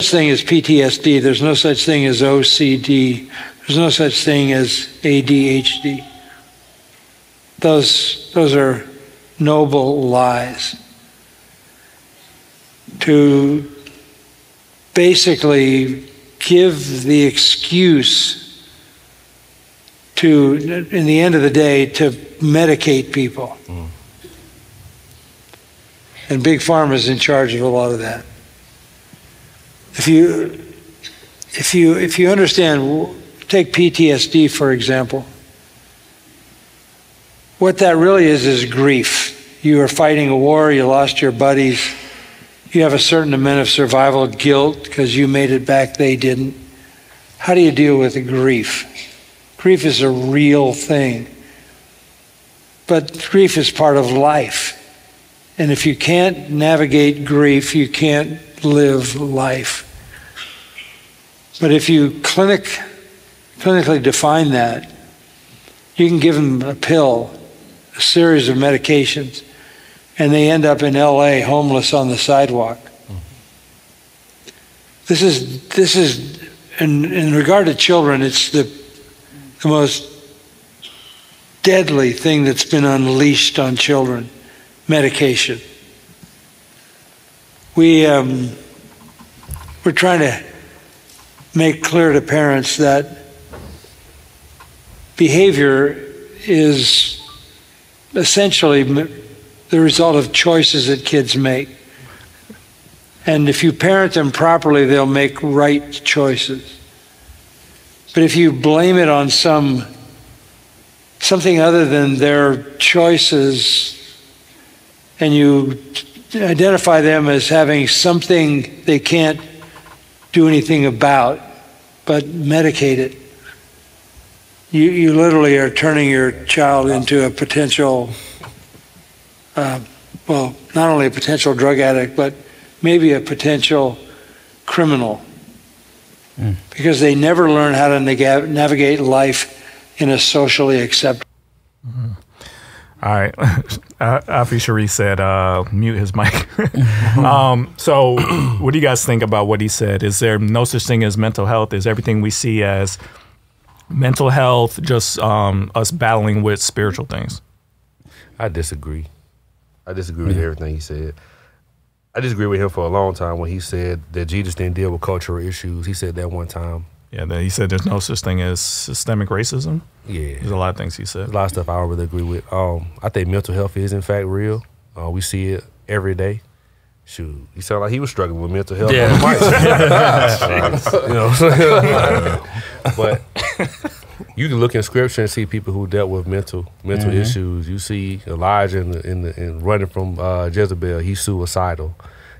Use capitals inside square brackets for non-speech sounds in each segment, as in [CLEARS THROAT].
such thing as PTSD. There's no such thing as OCD. There's no such thing as ADHD. Those, those are noble lies. To basically give the excuse to, in the end of the day, to medicate people. Mm. And Big Pharma is in charge of a lot of that. If you, if you, if you understand, take PTSD for example. What that really is is grief. You are fighting a war, you lost your buddies, you have a certain amount of survival guilt because you made it back, they didn't. How do you deal with grief? Grief is a real thing. But grief is part of life. And if you can't navigate grief, you can't live life. But if you clinic, clinically define that, you can give them a pill, a series of medications, and they end up in LA homeless on the sidewalk. This is, this is in, in regard to children, it's the, the most deadly thing that's been unleashed on children medication. We, um, we're trying to make clear to parents that behavior is essentially the result of choices that kids make. And if you parent them properly, they'll make right choices. But if you blame it on some something other than their choices and you identify them as having something they can't do anything about, but medicate it. You, you literally are turning your child into a potential, uh, well, not only a potential drug addict, but maybe a potential criminal. Mm. Because they never learn how to navigate life in a socially acceptable. All right. [LAUGHS] Afi Sharif said, uh, mute his mic. [LAUGHS] um, so, [CLEARS THROAT] what do you guys think about what he said? Is there no such thing as mental health? Is everything we see as mental health just um, us battling with spiritual things? I disagree. I disagree with everything he said. I disagree with him for a long time when he said that Jesus didn't deal with cultural issues. He said that one time. Yeah, he said there's no such thing as systemic racism. Yeah, there's a lot of things he said. There's a lot of stuff I don't really agree with. Um, I think mental health is in fact real. Uh, we see it every day. Shoot, he sounded like he was struggling with mental health. Yeah, [LAUGHS] [LAUGHS] you know. [LAUGHS] but you can look in scripture and see people who dealt with mental mental mm-hmm. issues. You see Elijah in, the, in, the, in running from uh, Jezebel. He's suicidal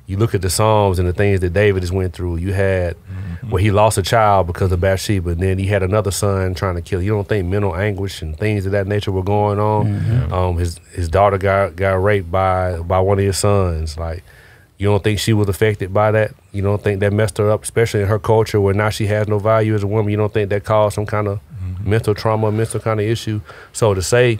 you look at the Psalms and the things that David has went through. You had mm-hmm. where he lost a child because of Bathsheba, and then he had another son trying to kill. You don't think mental anguish and things of that nature were going on? Mm-hmm. Um, his his daughter got got raped by by one of his sons. Like, you don't think she was affected by that? You don't think that messed her up, especially in her culture where now she has no value as a woman? You don't think that caused some kind of mm-hmm. mental trauma, mental kind of issue? So to say,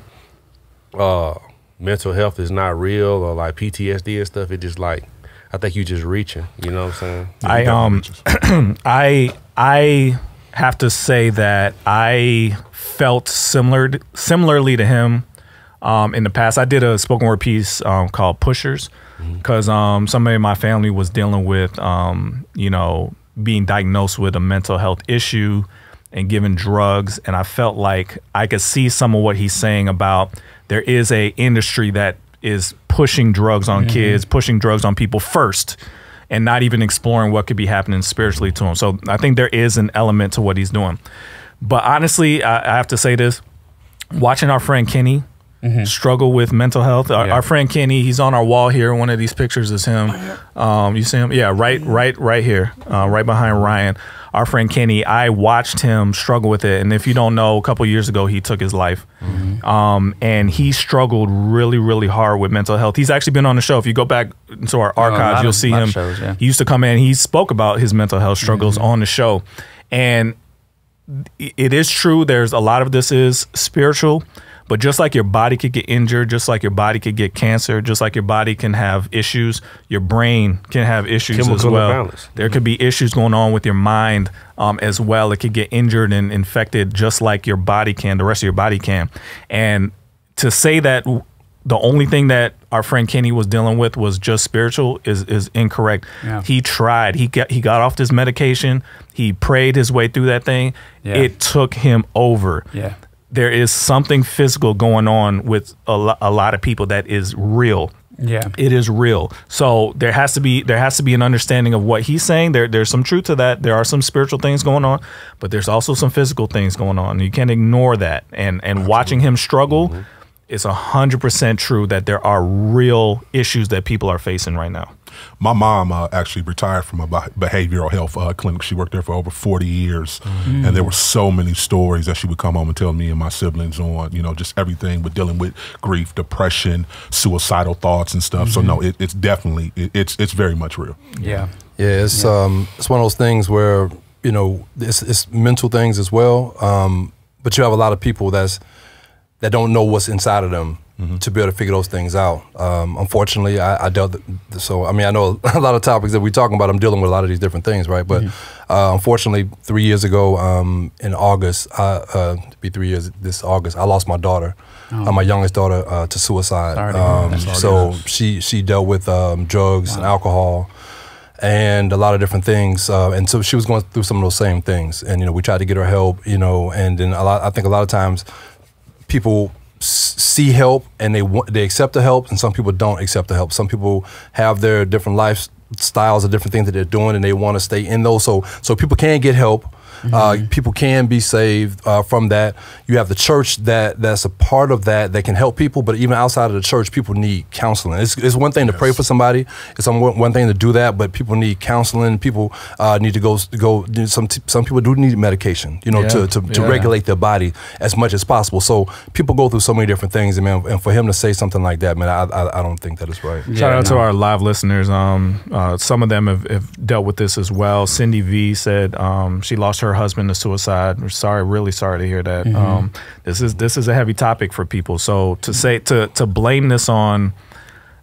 uh, mental health is not real or like PTSD and stuff, it just like I think you just reaching. You know what I'm saying? I um, [CLEARS THROAT] I I have to say that I felt similar similarly to him um, in the past. I did a spoken word piece um, called Pushers because mm-hmm. um, somebody in my family was dealing with um, you know being diagnosed with a mental health issue and given drugs, and I felt like I could see some of what he's saying about there is a industry that is pushing drugs on mm-hmm. kids, pushing drugs on people first, and not even exploring what could be happening spiritually to them. So I think there is an element to what he's doing. But honestly, I, I have to say this: watching our friend Kenny mm-hmm. struggle with mental health. Our, yeah. our, friend Kenny, he's on our wall here. One of these pictures is him. Um, you see him? Yeah, right, right, right here, uh, right behind Ryan our friend Kenny, I watched him struggle with it. And if you don't know, a couple years ago, he took his life. Mm-hmm. Um, and he struggled really, really hard with mental health. He's actually been on the show. If you go back to our oh, archives, oh, you'll of, see him. Shows, yeah. He used to come in, he spoke about his mental health struggles mm-hmm. on the show. And it is true, there's a lot of this is spiritual. But just like your body could get injured, just like your body could get cancer, just like your body can have issues, your brain can have issues Chemical as well. imbalance. There could be issues going on with your mind um, as well. It could get injured and infected just like your body can, the rest of your body can. And to say that the only thing that our friend Kenny was dealing with was just spiritual is is incorrect. Yeah. He tried. He got he got off this medication. He prayed his way through that thing. Yeah. It took him over. Yeah. There is something physical going on with a, lo- a lot of people that is real. Yeah. It is real. So there has to be there has to be an understanding of what he's saying. There there's some truth to that. There are some spiritual things going on, but there's also some physical things going on. You can't ignore that. And and watching him struggle mm-hmm. is a hundred percent true that there are real issues that people are facing right now. My mom uh, actually retired from a behavioral health uh, clinic. She worked there for over 40 years. And there were so many stories that she would come home and tell me and my siblings on, you know, just everything with dealing with grief, depression, suicidal thoughts and stuff. So, no, it, it's definitely, it, it's, it's very much real. Yeah. Yeah, it's um, it's one of those things where you know it's, it's mental things as well. Um, but you have a lot of people that's that don't know what's inside of them to be able to figure those things out. Um, unfortunately, I, I dealt. So I mean, I know [LAUGHS] a lot of topics that we're talking about. I'm dealing with a lot of these different things, right? But uh, unfortunately, three years ago, um, in August, I, uh, to be three years this August, I lost my daughter, uh, my youngest daughter, uh, to suicide. Um, so she she dealt with um, drugs and alcohol and a lot of different things. Uh, and so she was going through some of those same things. And you know, we tried to get her help. You know, and then a lot. I think a lot of times people see help and they they accept the help, and some people don't accept the help. Some people have their different lifestyles or different things that they're doing, and they want to stay in those. So so people can get help. Uh, people can be saved uh, from that. You have the church that that's a part of that that can help people, but even outside of the church, people need counseling. It's, it's one thing to pray for somebody. It's some, one thing to do that, but people need counseling. People uh, need to go go. Some some people do need medication, you know, Yeah. to to, to Yeah. regulate their body as much as possible. So people go through so many different things, and man, and for him to say something like that, man, I I, I don't think that is right. Shout out to our live listeners. Um, uh, some of them have, have dealt with this as well. Cindy V said um, she lost her husband to suicide. We're sorry, really sorry to hear that. Um, this is this is a heavy topic for people. So to say to to blame this on.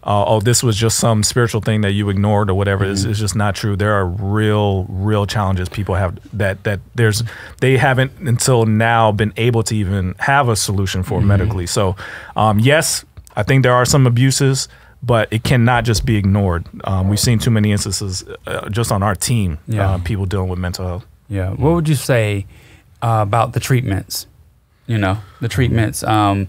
Uh, oh, this was just some spiritual thing that you ignored or whatever is, is just not true. There are real, real challenges people have that that there's they haven't until now been able to even have a solution for medically. So, um, yes, I think there are some abuses, but it cannot just be ignored. Um, we've seen too many instances uh, just on our team, Yeah. uh, people dealing with mental health. Yeah. What would you say uh, about the treatments? You know, the treatments, um,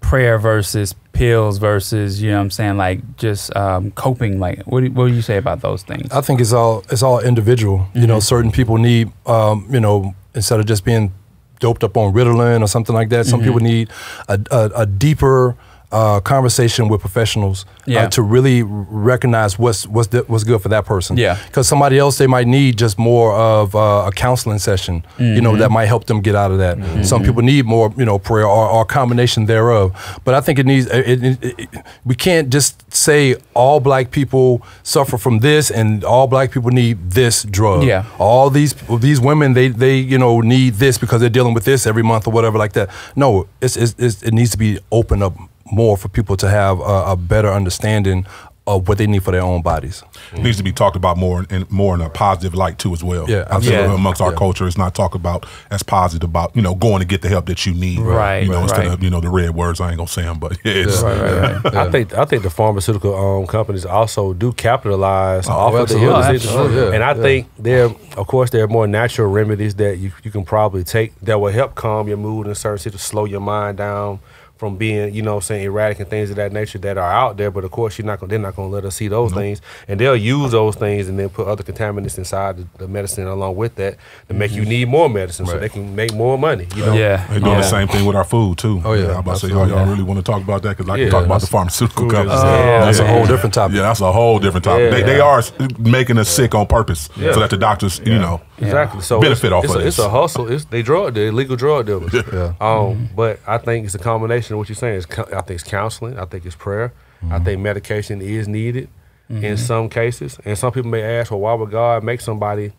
prayer versus pills versus, you know what I'm saying, like just um, coping. Like, what do, what do you say about those things? I think it's all it's all individual. You know, certain people need, um, you know, instead of just being doped up on Ritalin or something like that, some people need a, a, a deeper uh, conversation with professionals Yeah. uh, to really recognize what's what's the, what's good for that person. Yeah. because somebody else they might need just more of uh, a counseling session. You know, that might help them get out of that. Some people need more, you know, prayer or, or a combination thereof. But I think it needs. It, it, it, we can't just say all black people suffer from this and all black people need this drug. Yeah. All these these women they they you know need this because they're dealing with this every month or whatever like that. No, it's, it's, it's it needs to be opened up more for people to have a, a better understanding of what they need for their own bodies. It needs to be talked about more and more in a positive light too as well. Yeah, I think absolutely. amongst our Yeah. culture, it's not talked about as positive about you know going to get the help that you need. Right, You know, right, instead right. of you know the red words. I ain't gonna say them, but [LAUGHS] it's, right, right, right. [LAUGHS] I think I think the pharmaceutical um, companies also do capitalize off of the absolutely. illness, Oh. Yeah, and I yeah. think there, of course, there are more natural remedies that you, you can probably take that will help calm your mood in certain situations, slow your mind down from being, you know, saying erratic and things of that nature that are out there. But of course, you're not gonna, they're not going to let us see those things, and they'll use those things and then put other contaminants inside the, the medicine along with that to make you need more medicine, so they can make more money. You know, Yeah. They're doing Yeah. the same thing with our food too. Oh, yeah, I'm about to say, y'all, y'all really want to talk about that because I Yeah, can talk about the pharmaceutical companies. is- Yeah, That's a yeah. whole different topic. Yeah, that's a whole different topic. They, they Yeah. are making us sick on purpose so that the doctors, you know, Exactly. So Benefit it's, off it's of a, It's a hustle. It's they drug they're illegal drug dealers. [LAUGHS] Yeah. Um, but I think it's a combination of what you're saying. Co- I think it's counseling. I think it's prayer. I mm-hmm. think medication is needed in mm-hmm. some cases. And some people may ask, well, why would God make somebody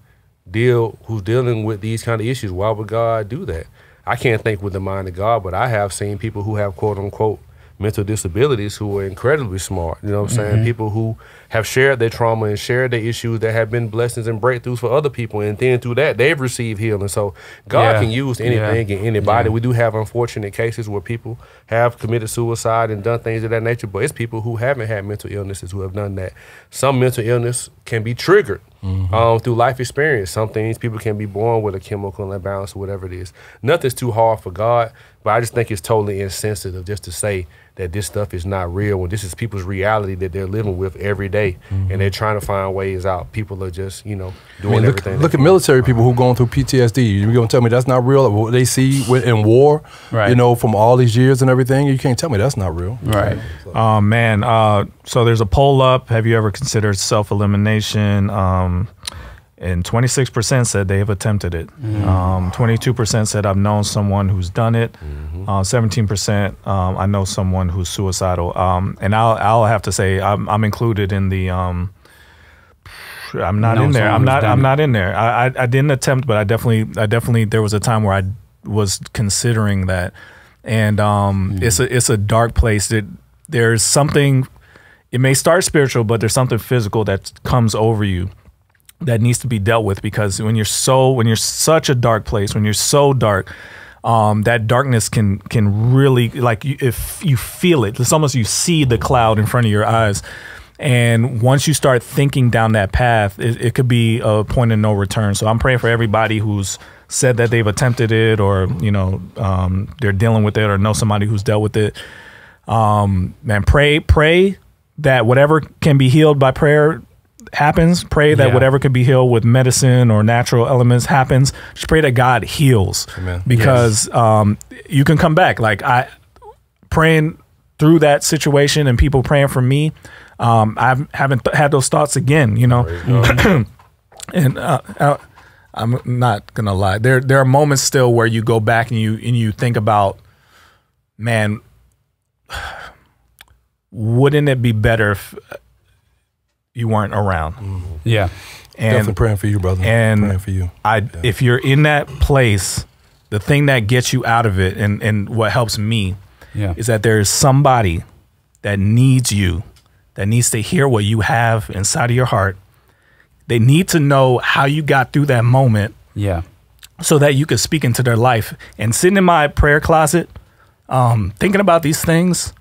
deal who's dealing with these kind of issues? Why would God do that? I can't think with the mind of God, but I have seen people who have quote unquote mental disabilities who are incredibly smart. You know what I'm saying? People who have shared their trauma and shared their issues that have been blessings and breakthroughs for other people. And then through that, they've received healing. So God Yeah. can use anything Yeah. and anybody. Yeah. We do have unfortunate cases where people have committed suicide and done things of that nature, but it's people who haven't had mental illnesses who have done that. Some mental illness can be triggered um, through life experience. Some things people can be born with a chemical imbalance or whatever it is. Nothing's too hard for God, but I just think it's totally insensitive just to say that this stuff is not real when this is people's reality that they're living with every day, and they're trying to find ways out. People are just, you know, I doing mean, look, everything. look at military people who going through PTSD. You're gonna tell me that's not real? What they see in war, Right. you know, from all these years and everything. You can't tell me that's not real. Right. Oh man, uh, so there's a poll up. Have you ever considered self elimination? Um, and 26% said they have attempted it. Um, 22% said I've known someone who's done it. Uh, 17% um, I know someone who's suicidal. Um, and I'll I'll have to say I'm I'm included in the. Um, I'm not in there. I'm not. I'm it. not in there. I, I I didn't attempt, but I definitely I definitely there was a time where I was considering that, and um, it's a it's a dark place. That there's something. It may start spiritual, but there's something physical that comes over you that needs to be dealt with because when you're so when you're such a dark place, when you're so dark, um, that darkness can can really like if you feel it, it's almost you see the cloud in front of your eyes. And once you start thinking down that path, it, it could be a point of no return. So I'm praying for everybody who's said that they've attempted it, or you know, um, they're dealing with it, or know somebody who's dealt with it. Um, man, pray, pray that whatever can be healed by prayer happens. Pray that Yeah. whatever can be healed with medicine or natural elements happens. Just pray that God heals, Amen. because um, you can come back. Like I praying through that situation and people praying for me. Um, I haven't th- had those thoughts again. You know, [CLEARS THROAT] and uh, uh, I'm not gonna lie. There there are moments still where you go back and you and you think about, man, [SIGHS] wouldn't it be better if you weren't around? Yeah. And, Definitely And praying for you, brother. and- praying for you. I if you're in that place, the thing that gets you out of it and and what helps me Yeah. is that there is somebody that needs you, that needs to hear what you have inside of your heart. They need to know how you got through that moment Yeah. so that you could speak into their life. And sitting in my prayer closet, um, thinking about these things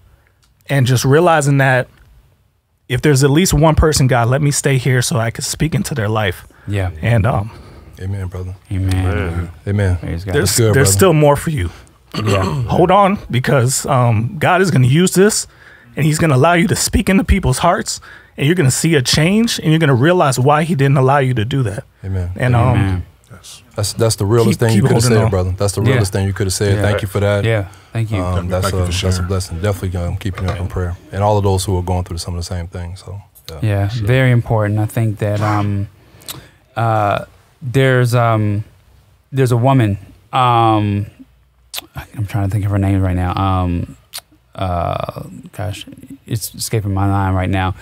and just realizing that if there's at least one person, God, let me stay here so I could speak into their life. Yeah. And um, Amen, brother. Amen. Amen. Praise God. there's good, there's brother. still more for you. yeah. [CLEARS THROAT] Hold on, because um, God is going to use this, and He's going to allow you to speak into people's hearts, and you're going to see a change, and you're going to realize why He didn't allow you to do that. Amen. And um, Amen. That's that's the realest Keep- thing keep you could have said, on. brother. That's the Yeah. realest thing you could have said. Yeah. Thank you for that. Yeah. Thank you. Um, that's, Thank you a, for that's a blessing. Definitely um, keeping you up in prayer. And all of those who are going through some of the same things. So, yeah. Yeah, very important. I think that um, uh, there's um, there's a woman. Um, I'm trying to think of her name right now. Um, uh, gosh, it's escaping my mind right now.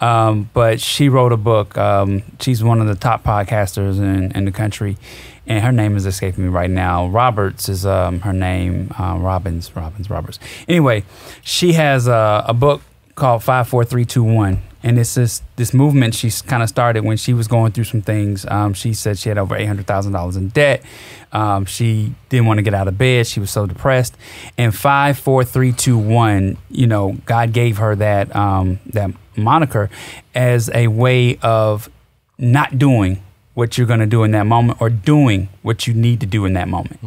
Um, but she wrote a book. Um, she's one of the top podcasters in, in the country, and her name is escaping me right now. Roberts is um, her name. Uh, Robbins, Robbins, Roberts. Anyway, she has a, a book called Five Four Three Two One, and it's this this movement she kind of started when she was going through some things. Um, she said she had over eight hundred thousand dollars in debt. Um, she didn't want to get out of bed. She was so depressed. And five, four, three, two, one. You know, God gave her that um, that moniker as a way of not doing what you're going to do in that moment or doing what you need to do in that moment.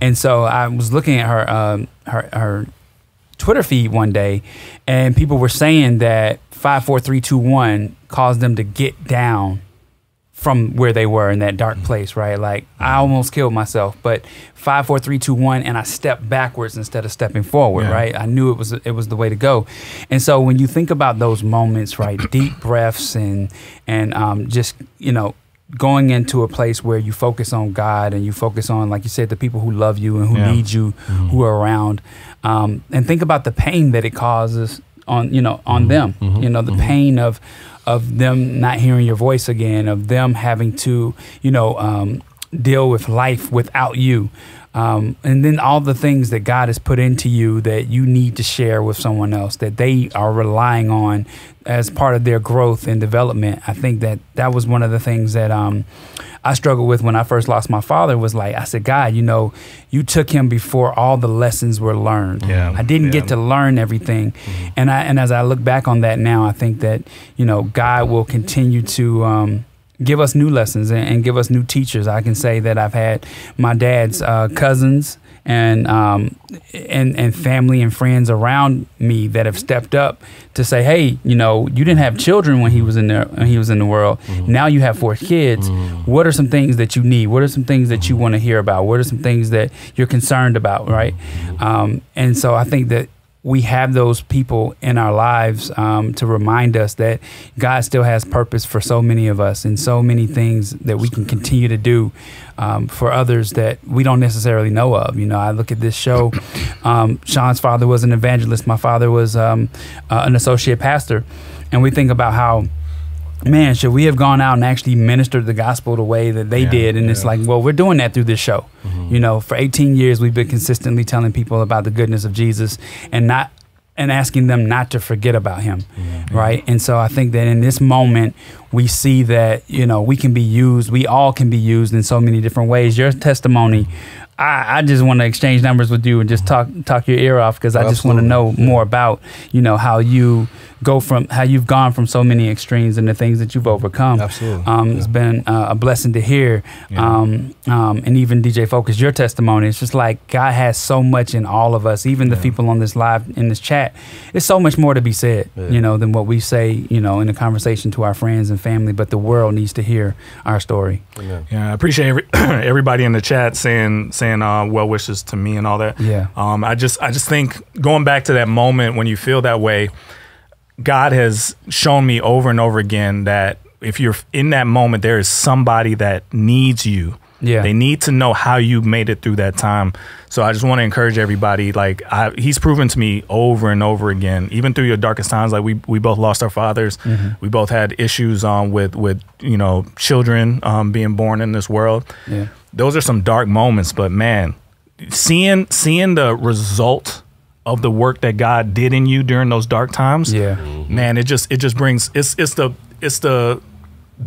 And so I was looking at her um, her her Twitter feed one day, and people were saying that five, four, three, two, one caused them to get down from where they were in that dark mm-hmm. place, right? Like I mm-hmm. almost killed myself, but five, four, three, two, one, and I stepped backwards instead of stepping forward, Yeah. right? I knew it was it was the way to go, and so when you think about those moments, right, [CLEARS THROAT] deep breaths and and um, just you know going into a place where you focus on God and you focus on, like you said, the people who love you and who Yeah. need you, mm-hmm. who are around, um, and think about the pain that it causes on you know on them. You know the pain of of them not hearing your voice again, of them having to you know um, deal with life without you. Um, and then all the things that God has put into you that you need to share with someone else that they are relying on as part of their growth and development. I think that that was one of the things that um, I struggled with when I first lost my father. Was like I said, God, you know, you took him before all the lessons were learned. Yeah. I didn't Yeah. get to learn everything, and I and as I look back on that now, I think that you know God will continue to. Um, give us new lessons and, and give us new teachers. I can say that I've had my dad's uh, cousins and um, and and family and friends around me that have stepped up to say, hey, you know, you didn't have children when he was in there when he was in the world. Now you have four kids. What are some things that you need? What are some things that you want to hear about? What are some things that you're concerned about? Right? Um, and so I think that we have those people in our lives um, to remind us that God still has purpose for so many of us and so many things that we can continue to do um, for others that we don't necessarily know of. You know, I look at this show. Um, Sean's father was an evangelist. My father was um, uh, an associate pastor, and we think about how man, should we have gone out and actually ministered the gospel the way that they Yeah, did? And it's like, well, we're doing that through this show. Mm-hmm. You know, for 18 years, we've been consistently telling people about the goodness of Jesus and not and asking them not to forget about him right? And so i think that in this moment we see that you know we can be used we all can be used in so many different ways. Your testimony I, I just want to exchange numbers with you and just talk talk your ear off because I just want to know more about you know how you go from how you've gone from so many extremes and the things that you've overcome. Absolutely. Um, It's been uh, a blessing to hear, um, um, and even DJ Focus, your testimony. It's just like God has so much in all of us, even the people on this live in this chat. It's so much more to be said, you know, than what we say, you know, in a conversation to our friends and family. But the world needs to hear our story. Yeah, I appreciate every, [CLEARS THROAT] everybody in the chat saying saying uh, well wishes to me and all that. Yeah. Um, I just I just think going back to that moment when you feel that way, God has shown me over and over again that if you're in that moment, there is somebody that needs you. Yeah. They need to know how you made it through that time. So I just want to encourage everybody. Like I, he's proven to me over and over again, even through your darkest times. Like we, we both lost our fathers. We both had issues um, with with you know children um, being born in this world. Yeah. Those are some dark moments, but man, seeing seeing the result of the work that God did in you during those dark times, Yeah. man, it just it just brings it's it's the it's the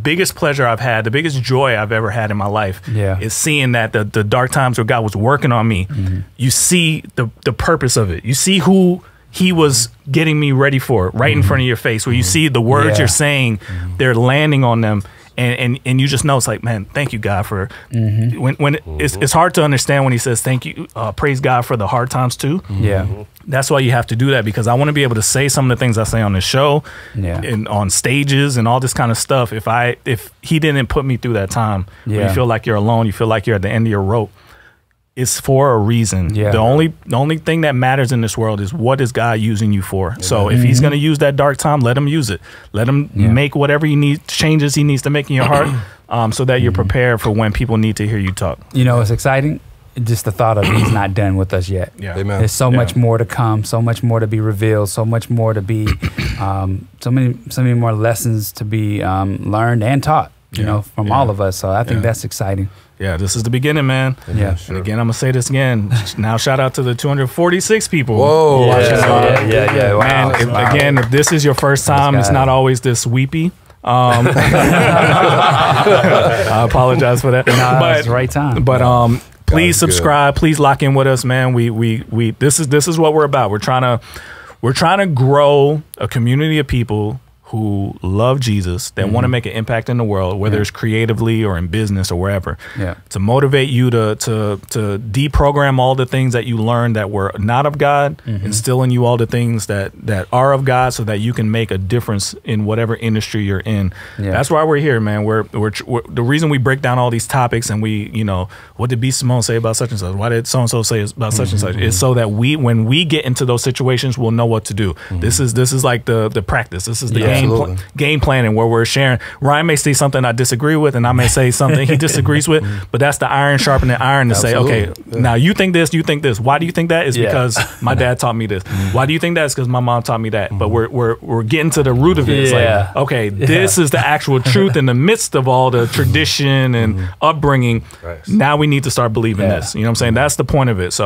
biggest pleasure I've had, the biggest joy I've ever had in my life. Yeah. Is seeing that the the dark times where God was working on me, mm-hmm. you see the the purpose of it. You see who he was getting me ready for right in mm-hmm. front of your face where you mm-hmm. see the words Yeah. you're saying they're landing on them and, and and you just know it's like man thank you god for when when it's, it's hard to understand when he says thank you uh, praise god for the hard times too Yeah. that's why you have to do that because I want to be able to say some of the things I say on the show Yeah. and on stages and all this kind of stuff. If I if he didn't put me through that time, where Yeah. you feel like you're alone, you feel like you're at the end of your rope. It's for a reason. Yeah. The only the only thing that matters in this world is what is God using you for. So if He's going to use that dark time, let Him use it. Let Him Mm-hmm. Yeah. make whatever He needs changes He needs to make in your heart, [CLEARS THROAT] um, so that you're Mm-hmm. prepared for when people need to hear you talk. You know, it's exciting. Just the thought of he's not done with us yet. Yeah. Amen. There's so Yeah. much more to come, so much more to be revealed, so much more to be, [COUGHS] um, so many, so many more lessons to be um, learned and taught. You Yeah. know, from Yeah. all of us. So I think Yeah. that's exciting. Yeah, this is the beginning, man. Yeah. And again, I'm gonna say this again. [LAUGHS] now, shout out to the 246 people. Whoa. watching Yeah, yeah, yeah, yeah. Wow. Man, if- Wow. again, if this is your first time, it's not always this weepy. Um, [LAUGHS] [LAUGHS] I apologize for that. No, that's the right time. But um, please is good. subscribe. Please lock in with us, man. We we we. This is this is what we're about. We're trying to we're trying to grow a community of people who love Jesus that want to make an impact in the world, whether Mm-hmm. Yeah. it's creatively or in business or wherever. Yeah. To motivate you to to to deprogram all the things that you learned that were not of God, Mm-hmm. instill in you all the things that that are of God, so that you can make a difference in whatever industry you're in. Yeah. That's why we're here, man. We're, we're we're the reason we break down all these topics and we, you know, what did B Simone say about such and such? Why did so and so say about such and such? It's so that we, when we get into those situations, we'll know what to do. This is this is like the the practice. This is the Yeah. game game pl- Absolutely. game planning where we're sharing. Ryan may say something I disagree with, and I may say something he [LAUGHS] disagrees with, but that's the iron sharpening iron to say, okay, Absolutely. now you think this, you think this. Why do you think that? Is Yeah. because my [LAUGHS] dad taught me this. Mm-hmm. Why do you think that? Is because my mom taught me that. But mm-hmm. we're we're we're getting to the root of it. It's Yeah. like, okay, this is the actual truth in the midst of all the mm-hmm. tradition and upbringing. Right. Now we need to start believing Yeah. this. You know what I'm saying? That's the point of it. So